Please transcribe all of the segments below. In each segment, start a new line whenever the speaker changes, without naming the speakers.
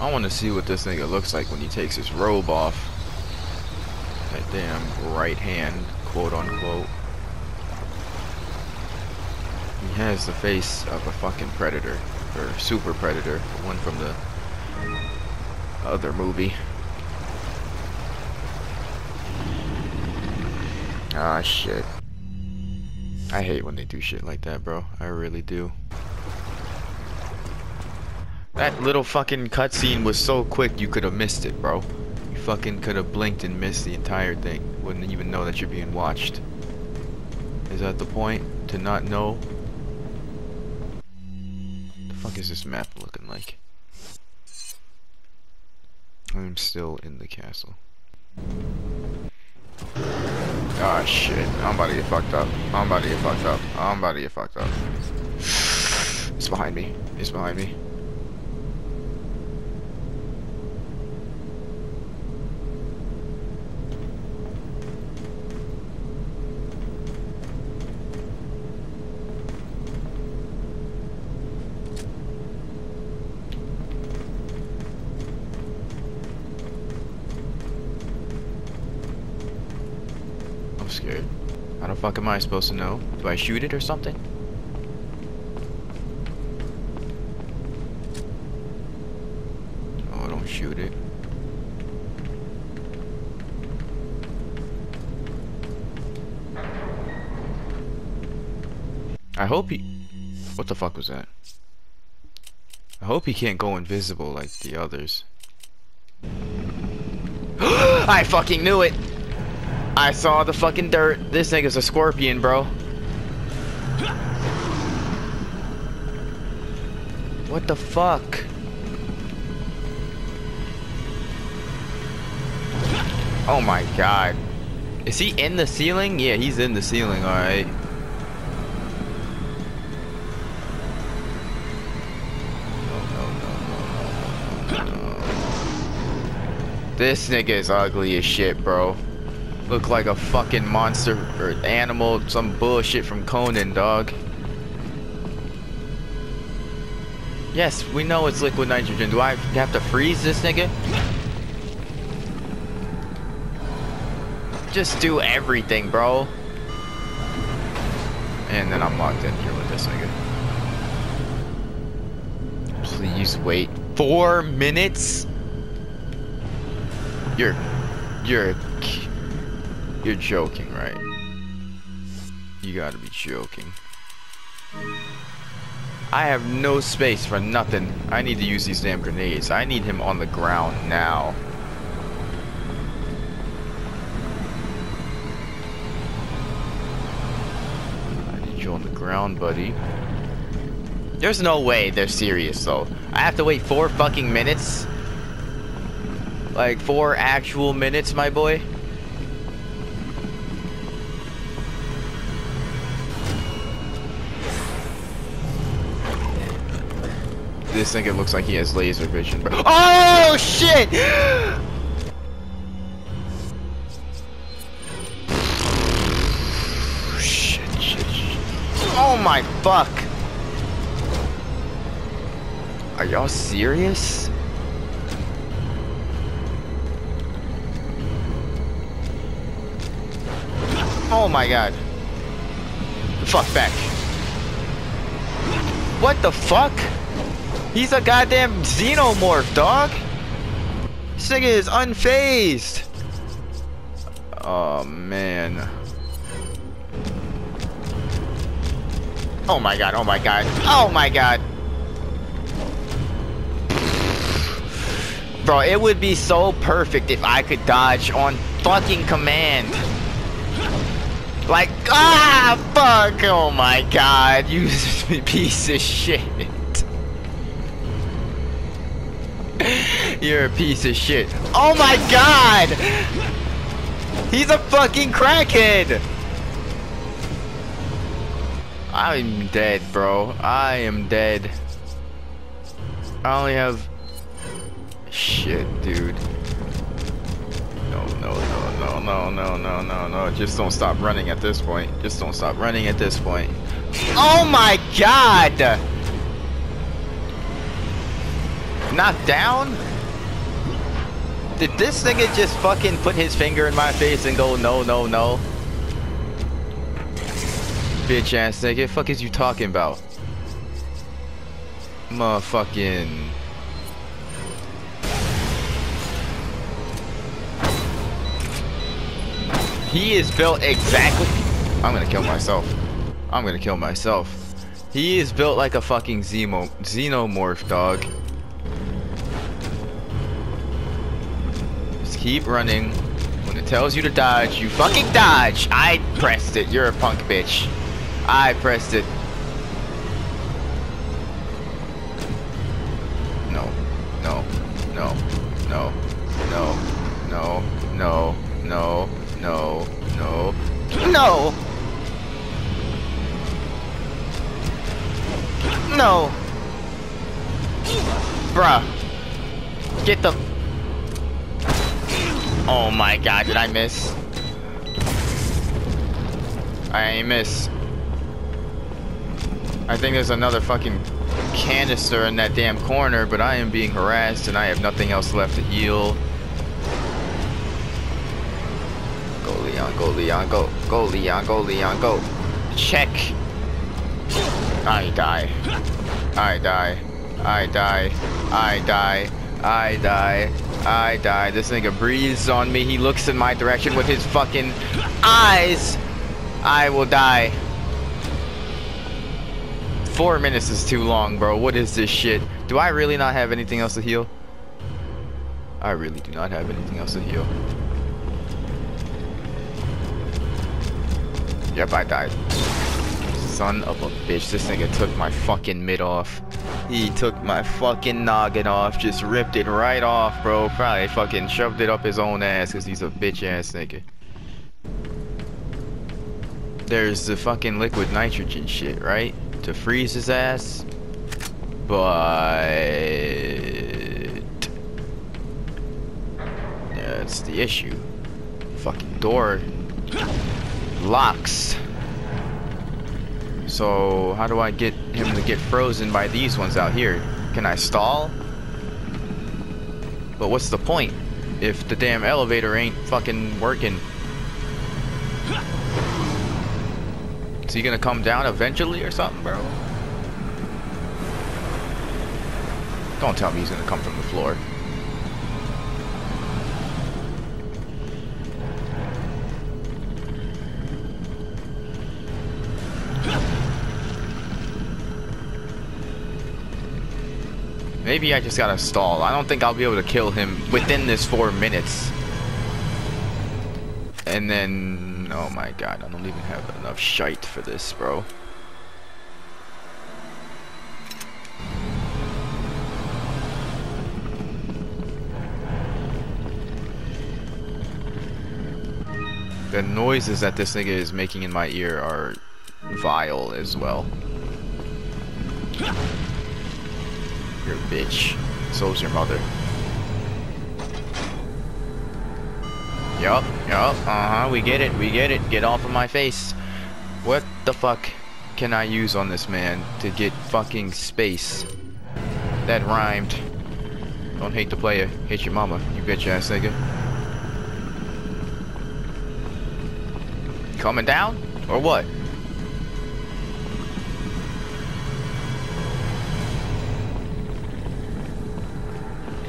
I want to see what this nigga looks like when he takes his robe off. That damn right hand, quote unquote. He has the face of a fucking predator. Or super predator. One from the other movie. Ah, shit. I hate when they do shit like that, bro. I really do. That little fucking cutscene was so quick you could have missed it, bro. You fucking could have blinked and missed the entire thing. Wouldn't even know that you're being watched. Is that the point? To not know? The fuck is this map looking like? I'm still in the castle. Oh shit, I'm about to get fucked up. I'm about to get fucked up. I'm about to get fucked up. It's behind me. It's behind me. Fuck am I supposed to know? Do I shoot it or something? Oh, don't shoot it. I hope he... What the fuck was that? I hope he can't go invisible like the others. I fucking knew it! I saw the fucking dirt. This nigga's a scorpion, bro. What the fuck? Oh my god. Is he in the ceiling? Yeah, he's in the ceiling, alright. This nigga is ugly as shit, bro. Look like a fucking monster or animal, some bullshit from Conan, dog. Yes, we know it's liquid nitrogen. Do I have to freeze this nigga? Just do everything, bro. And then I'm locked in here with this nigga. Please wait. Four minutes? You're... You're... You're joking, right? You gotta be joking. I have no space for nothing. I need to use these damn grenades. I need him on the ground now. I need you on the ground, buddy. There's no way they're serious, though. I have to wait four fucking minutes? Like, four actual minutes, my boy? This nigga looks like he has laser vision, bro. Oh, shit! shit, shit, shit. Oh my fuck! Are y'all serious? Oh my god. Fuck back. What the fuck? He's a goddamn xenomorph, dog. This nigga is unfazed. Oh man. Oh my god, oh my god, oh my god. Bro, it would be so perfect if I could dodge on fucking command. Like, ah, fuck, oh my god, you piece of shit. You're a piece of shit. Oh my god! He's a fucking crackhead! I'm dead, bro. I am dead. I only have... Shit, dude. No, no, no, no, no, no, no, no, no. Just don't stop running at this point. Just don't stop running at this point. Oh my god! Knocked down? Did this nigga just fucking put his finger in my face and go, no, no, no? Bitch ass nigga, fuck is you talking about? Motherfucking... He is built exactly... I'm gonna kill myself. I'm gonna kill myself. He is built like a fucking xenomorph, dog. Keep running. When it tells you to dodge, you fucking dodge! I pressed it. You're a punk bitch. I pressed it. No. No. No. No. No. No. No. No. No. No. No! No! Bruh. Get the... Oh my god, did I miss? I miss. I think there's another fucking canister in that damn corner, but I am being harassed and I have nothing else left to heal. Go Leon, go Leon, go. Go Leon, go Leon, go. Check. I die. I die. I die. I die. I die. I die. This nigga breathes on me. He looks in my direction with his fucking eyes. I will die. Four minutes is too long, bro. What is this shit? Do I really not have anything else to heal? I really do not have anything else to heal. Yep, I died. Son of a bitch. This nigga took my fucking mid off. He took my fucking noggin off. Just ripped it right off, bro. Probably fucking shoved it up his own ass because he's a bitch ass nigga. There's the fucking liquid nitrogen shit, right? To freeze his ass. But... That's the issue. Fucking door locks. So how do I get him to get frozen by these ones out here? Can I stall? But what's the point if the damn elevator ain't fucking working? Is he gonna come down eventually or something, bro? Don't tell me he's gonna come from the floor. Maybe I just gotta stall. I don't think I'll be able to kill him within this four minutes. And then, oh my god, I don't even have enough shite for this, bro. The noises that this nigga is making in my ear are vile as well. You're a bitch. So's your mother. Yup, yup, uh-huh, we get it, we get it. Get off of my face. What the fuck can I use on this man to get fucking space? That rhymed. Don't hate the player, hate your mama, you bitch ass nigga. Coming down? Or what?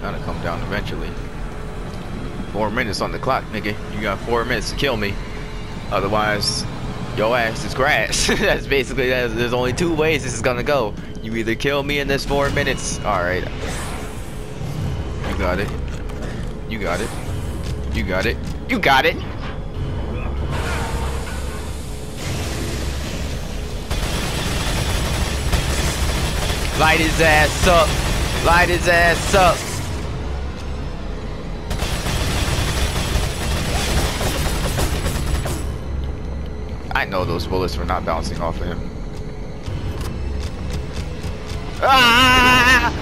Gotta come down eventually. Four minutes on the clock, nigga. You got four minutes to kill me. Otherwise, your ass is grass. that's basically, that's, there's only two ways this is gonna go. You either kill me in this four minutes. Alright. You got it. You got it. You got it. You got it. Light his ass up. Light his ass up. I know those bullets were not bouncing off of him. Ah!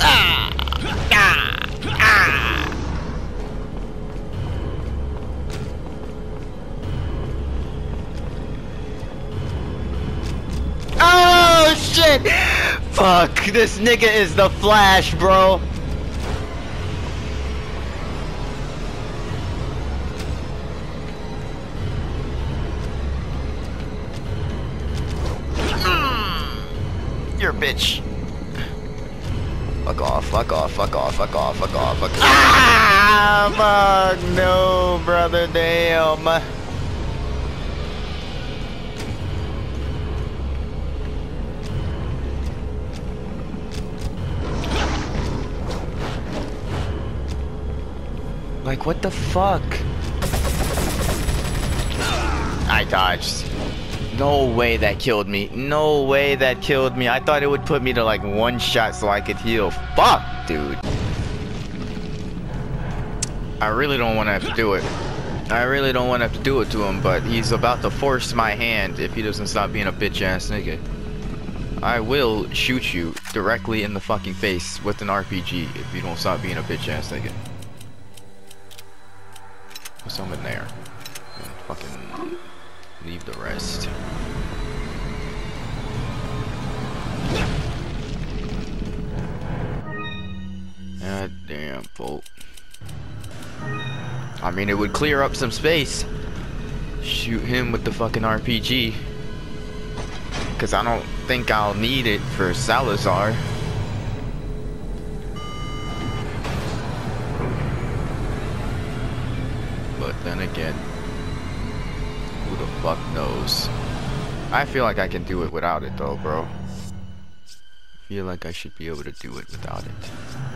Ah! Ah! Ah! Oh Fuck, this nigga is the Flash, bro. Bitch. Fuck off, fuck off, fuck off, fuck off, fuck off, fuck off. Ah, fuck, no, brother, damn. Like, what the fuck? I dodged. No way that killed me. No way that killed me. I thought it would put me to like one shot so I could heal. Fuck, dude. I really don't want to have to do it. I really don't want to have to do it to him, but he's about to force my hand if he doesn't stop being a bitch ass nigga. I will shoot you directly in the fucking face with an RPG if you don't stop being a bitch ass nigga. Put some in there. Fucking leave the rest. God damn, Bolt. I mean, it would clear up some space. Shoot him with the fucking RPG. Because I don't think I'll need it for Salazar. But then again, who the fuck knows? I feel like I can do it without it though, bro. I feel like I should be able to do it without it.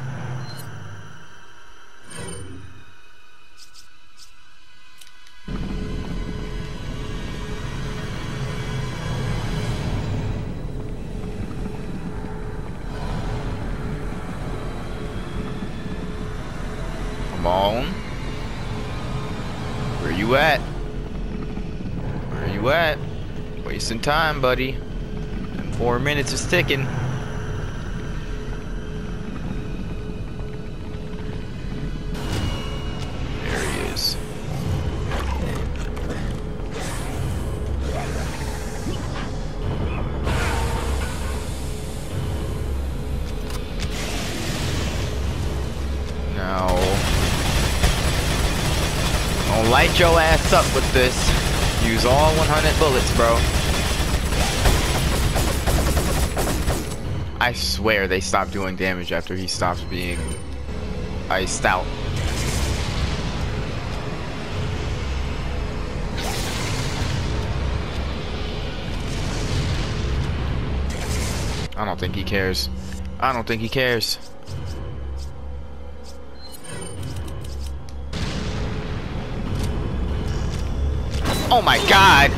Wasting time, buddy. Four minutes is ticking. There he is. Now, I'll light your ass up with this. Use all 100 bullets, bro. I swear they stopped doing damage after he stops being iced out. I don't think he cares. I don't think he cares. Oh my god!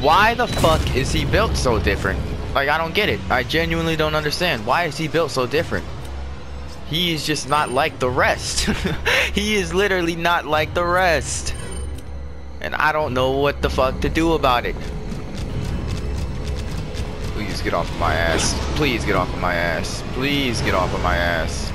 Why the fuck is he built so different? Like, I don't get it. I genuinely don't understand. Why is he built so different? He is just not like the rest. he is literally not like the rest. And I don't know what the fuck to do about it. Please get off of my ass. Please get off of my ass. Please get off of my ass.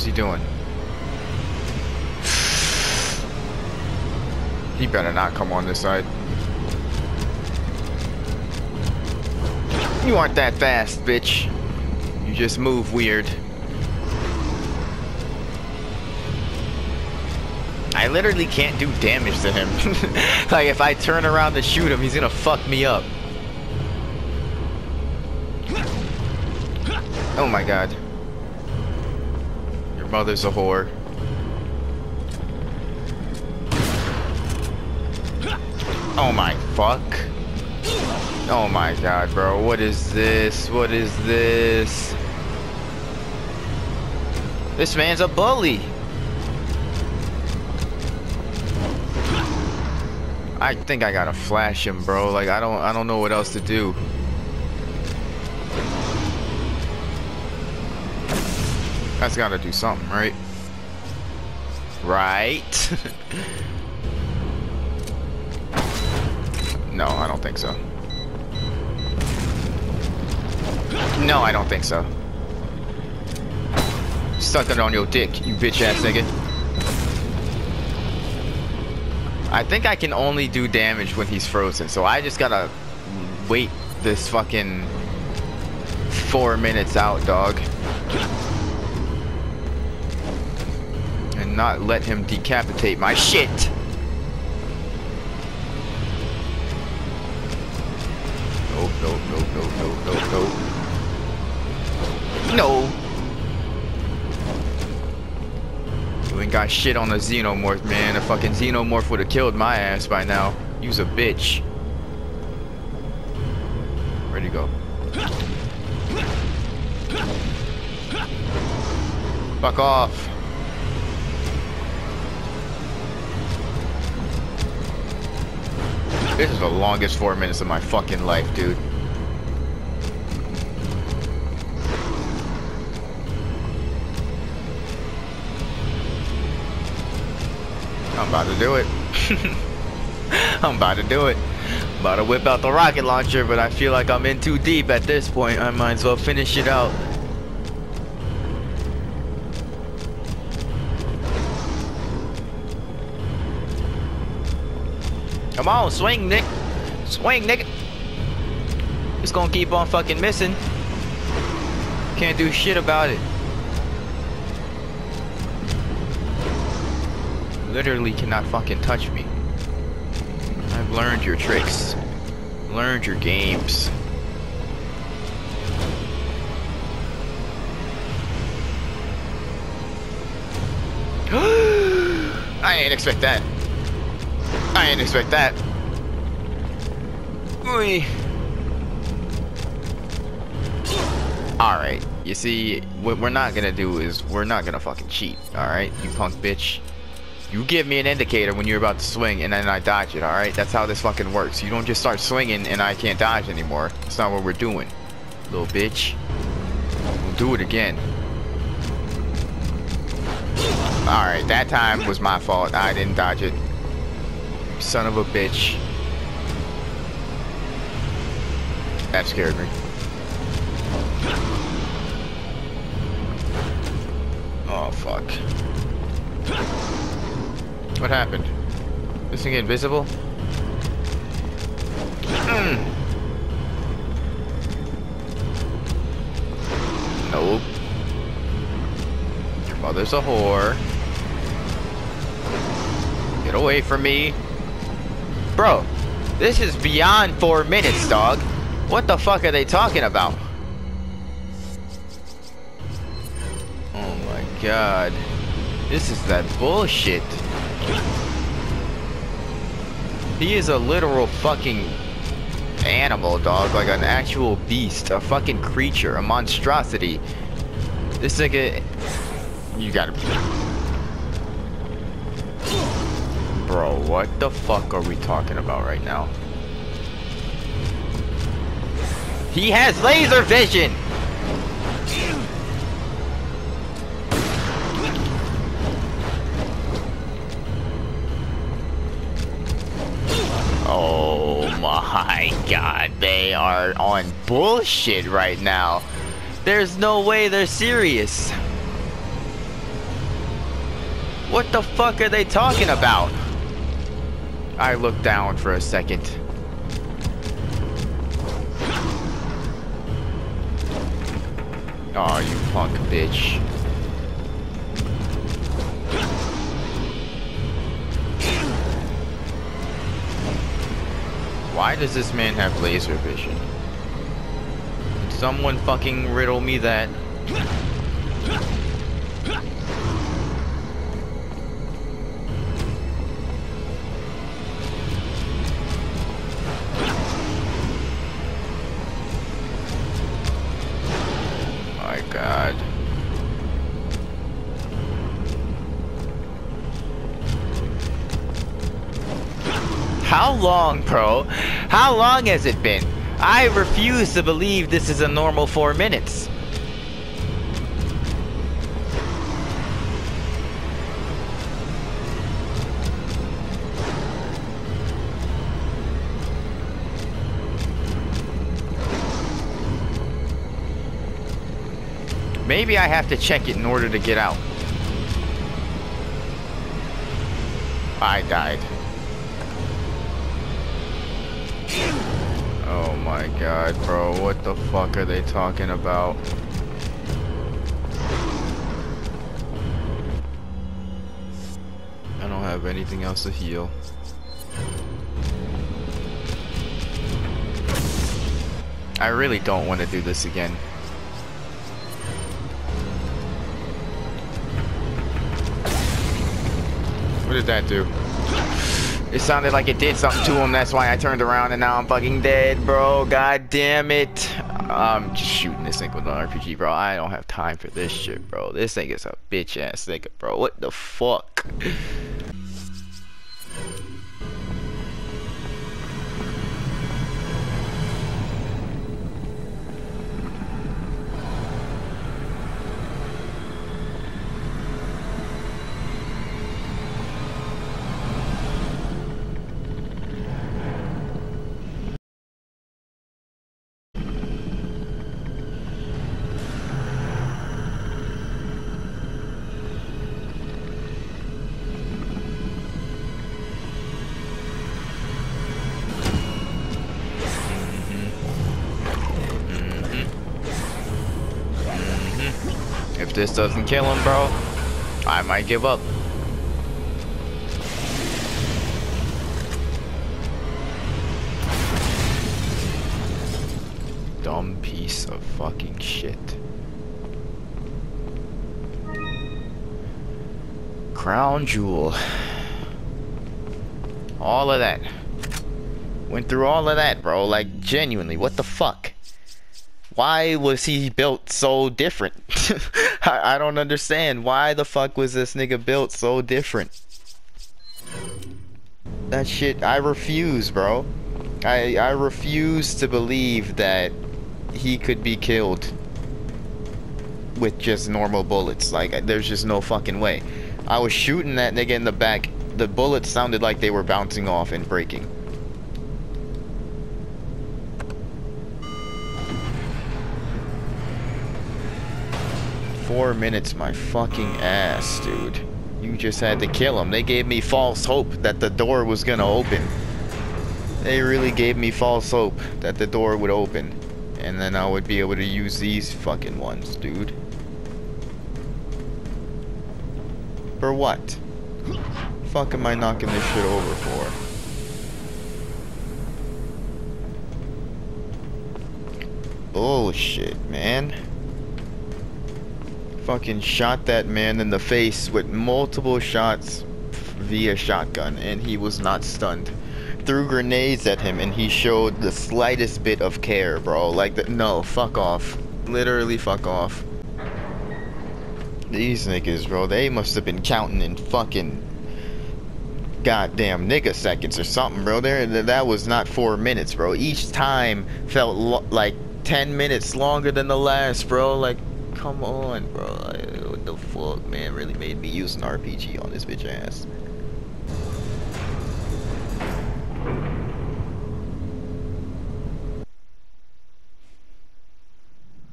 What's he doing? He better not come on this side. You aren't that fast, bitch. You just move weird. I literally can't do damage to him. like, if I turn around to shoot him, he's gonna fuck me up. Oh my god. Mother's a whore. Oh my fuck. Oh my god, bro. What is this? What is this? This man's a bully. I think I gotta flash him, bro. Like I don't I don't know what else to do. That's gotta do something, right? Right? No, I don't think so. No, I don't think so. Suck it on your dick, you bitch ass nigga. I think I can only do damage when he's frozen, so I just gotta wait this fucking four minutes out, dog. Not let him decapitate my shit. No. You ain't got shit on the xenomorph, man. A fucking xenomorph would have killed my ass by now. You's a bitch. Ready to go? Fuck off. This is the longest four minutes of my fucking life, dude. I'm about to do it. I'm about to do it. About to whip out the rocket launcher, but I feel like I'm in too deep at this point. I might as well finish it out. Come on, swing, Nick. Swing, nigga. Just gonna keep on fucking missing. Can't do shit about it. Literally cannot fucking touch me. I've learned your tricks. Learned your games. I ain't expect that. I didn't expect that. Alright, you see, what we're not gonna do is, we're not gonna fucking cheat, alright, you punk bitch. You give me an indicator when you're about to swing, and then I dodge it, alright? That's how this fucking works. You don't just start swinging and I can't dodge anymore. That's not what we're doing, little bitch. We'll do it again. Alright, that time was my fault. I didn't dodge it. Son of a bitch. That scared me. Oh, fuck. What happened? This thing invisible? Nope. Your mother's a whore. Get away from me. Bro, this is beyond four minutes, dog. What the fuck are they talking about? Oh my god. This is that bullshit. He is a literal fucking animal, dog. Like an actual beast. A fucking creature. A monstrosity. This nigga... You gotta Bro, what the fuck are we talking about right now? He has laser vision! Oh my god, they are on bullshit right now. There's no way they're serious. What the fuck are they talking about? I looked down for a second. Oh, you punk bitch. Why does this man have laser vision? Someone fucking riddle me that? long, bro? How long has it been? I refuse to believe this is a normal four minutes. Maybe I have to check it in order to get out. I died. Oh my god, bro. What the fuck are they talking about? I don't have anything else to heal. I really don't want to do this again. What did that do? It sounded like it did something to him. That's why I turned around and now I'm fucking dead, bro. God damn it. I'm just shooting this thing with an RPG, bro. I don't have time for this shit, bro. This thing is a bitch ass nigga, bro. What the fuck? If this doesn't kill him, bro, I might give up. Dumb piece of fucking shit. Crown Jewel. All of that. Went through all of that, bro. Like, genuinely, what the fuck? Why was he built so different? I, I don't understand. Why the fuck was this nigga built so different? That shit, I refuse, bro. I, I refuse to believe that he could be killed with just normal bullets. Like, there's just no fucking way. I was shooting that nigga in the back. The bullets sounded like they were bouncing off and breaking. Four minutes, my fucking ass, dude. You just had to kill him. They gave me false hope that the door was gonna open. They really gave me false hope that the door would open. And then I would be able to use these fucking ones, dude. For what? Fuck am I knocking this shit over for? Bullshit, man fucking shot that man in the face with multiple shots via shotgun and he was not stunned. Threw grenades at him and he showed the slightest bit of care, bro. Like, the, no, fuck off. Literally fuck off. These niggas, bro, they must have been counting in fucking goddamn nigga seconds or something, bro. There, that was not four minutes, bro. Each time felt like 10 minutes longer than the last, bro. Like, come on, bro. What the fuck, man? Really made me use an RPG on this bitch ass.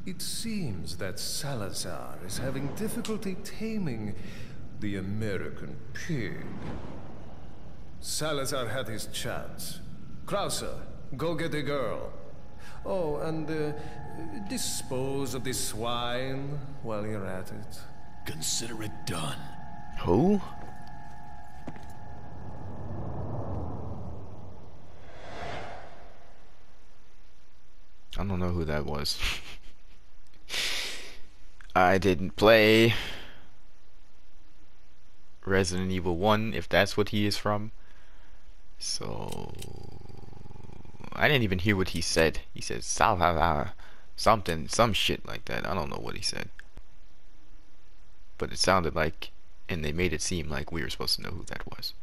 It seems that Salazar is having difficulty taming the American pig. Salazar had his chance. Krauser, go get the girl. Oh, and uh, dispose of this swine while you're at it.
Consider it done.
Who? I don't know who that was. I didn't play Resident Evil 1, if that's what he is from. So I didn't even hear what he said. He said something, some shit like that. I don't know what he said. But it sounded like, and they made it seem like we were supposed to know who that was.